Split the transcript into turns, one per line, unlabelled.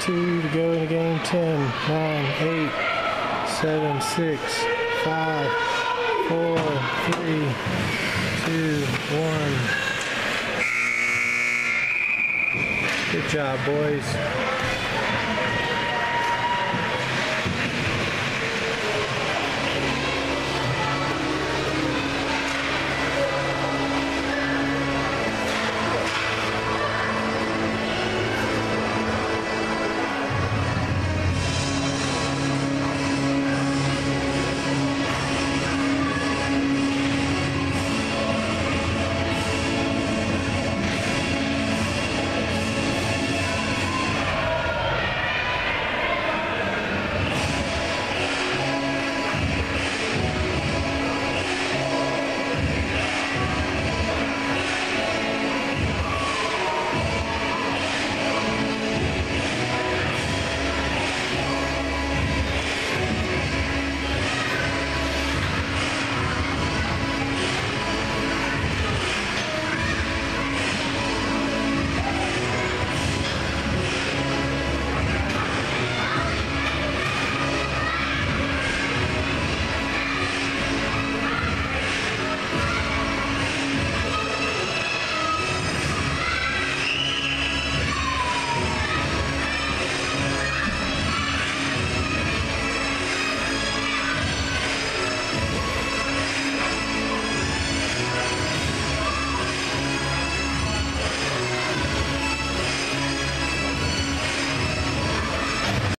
two to go in the game. 10, 9, 8, 7, 6, 5, 4, 3, 2, 1. Good job, boys.